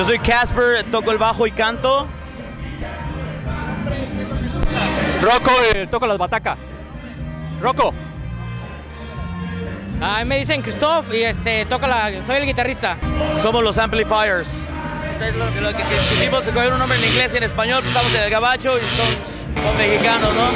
Yo soy Casper, toco el bajo y canto. Rocco, eh, toco las batacas. Rocco. A mí me dicen Christoph y este, toco la, soy el guitarrista. Somos los Amplifiers. Ustedes lo, lo que quisimos un nombre en inglés y en español, pues estamos en el gabacho y son, son mexicanos, ¿no?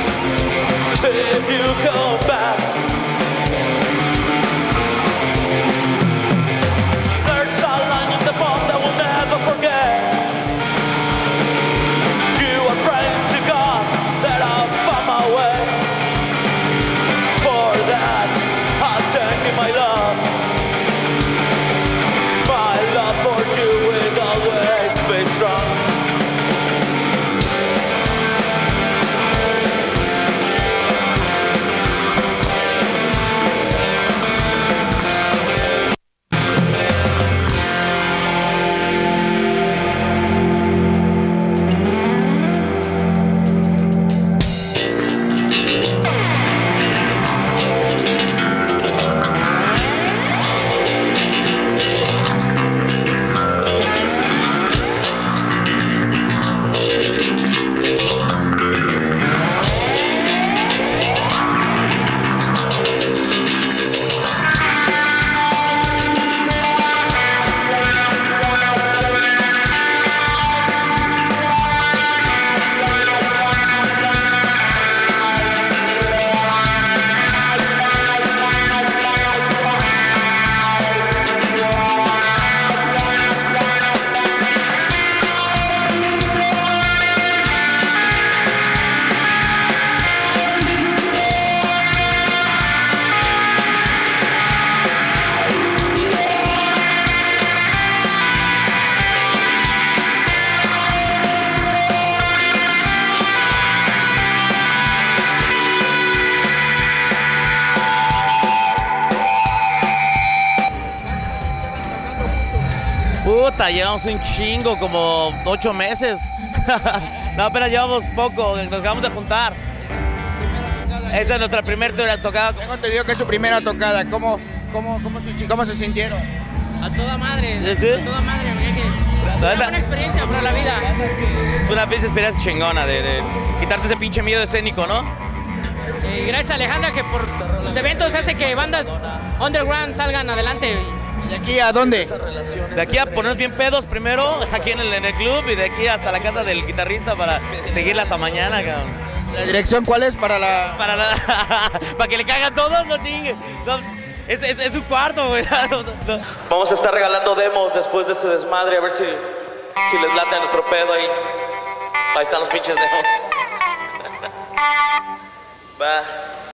Puta, llevamos un chingo, como ocho meses. no, apenas llevamos poco, nos acabamos de juntar. Esta es nuestra primera tocada. Tengo entendido que es su primera tocada. ¿Cómo, cómo, cómo, se, cómo se sintieron? A toda madre, Sí, sí. a toda madre, que- es una buena experiencia para la vida. Fue una pinche experiencia chingona de, de quitarte ese pinche miedo escénico, ¿no? Y gracias a Alejandra que por los eventos hace que bandas underground salgan adelante. ¿De aquí a dónde? De aquí a ponernos bien pedos primero, aquí en el, en el club, y de aquí hasta la casa del guitarrista para seguirla hasta mañana, cabrón. ¿La dirección cuál es para la...? Para, la- para que le caigan todos, no chingue. No, es, es, es un cuarto, güey. No, no, no. Vamos a estar regalando demos después de este desmadre, a ver si, si les late nuestro pedo ahí. Ahí están los pinches demos. Va.